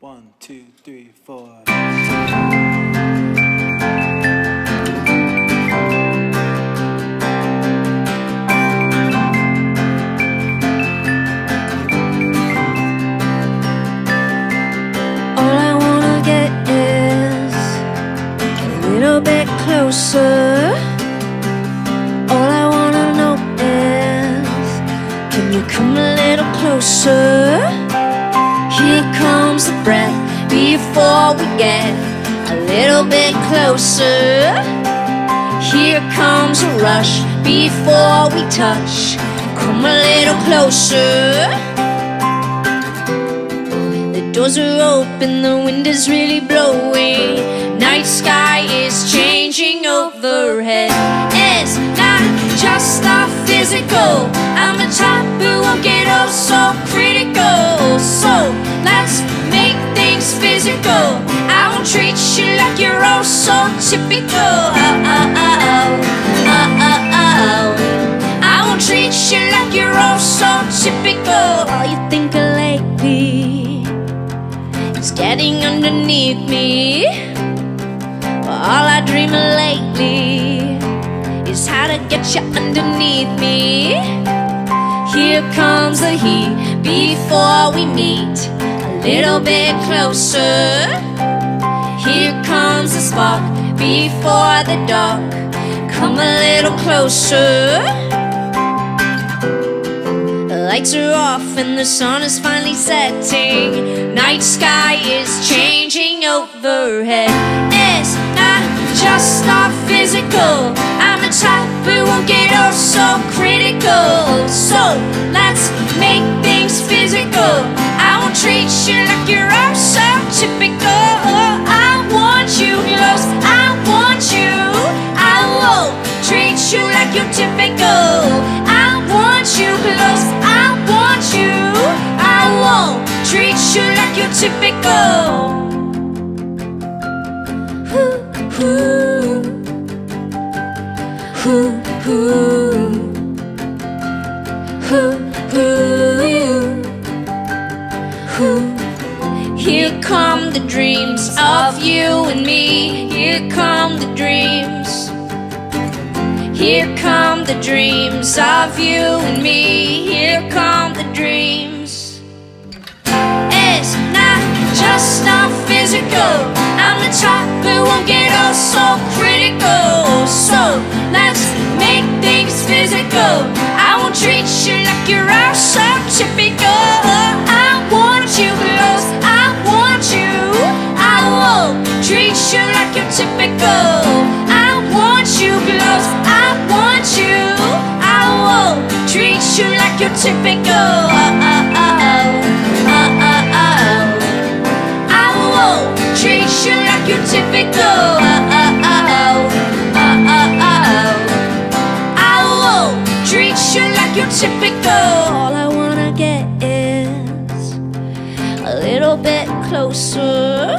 One, two, three, four. All I wanna get is a little bit closer. All I wanna know is, can you come a little closer? Here comes the breath before we get a little bit closer. Here comes a rush before we touch. Come a little closer. The doors are open, the wind is really blowing. Night sky is changing overhead. It's not just the physical. I'm a type who won't get oh so critical. Physical. I won't treat you like you're oh so typical. Oh, oh, oh, oh. Oh, oh, oh. I won't treat you like you're oh so typical. All you think of lately is getting underneath me. But all I dream of lately is how to get you underneath me. Here comes the heat before we meet little bit closer. Here comes the spark before the dark. Come a little closer. Lights are off and the sun is finally setting. Night sky is changing overhead. It's not just our physical. I'm the type who won't get oh so critical. So like you're so typical. I want you close. I want you. I won't treat you like you're typical. I want you close. I want you. I won't treat you like you're typical. Ooh, ooh. Ooh, ooh. Ooh. Here come the dreams of you and me. Here come the dreams. Here come the dreams of you and me. Here come the dreams. It's not just not physical. I'm the type who won't get oh so critical. So let's make things physical. I won't treat you like you're oh so typical. You like you're typical. I want you close. I want you. I won't treat you like you're typical. Oh, oh, oh. Oh, oh, oh. I won't treat you like you're typical. Oh, oh, oh. Oh, oh, oh. I won't treat you like you're typical. All I wanna get is a little bit closer.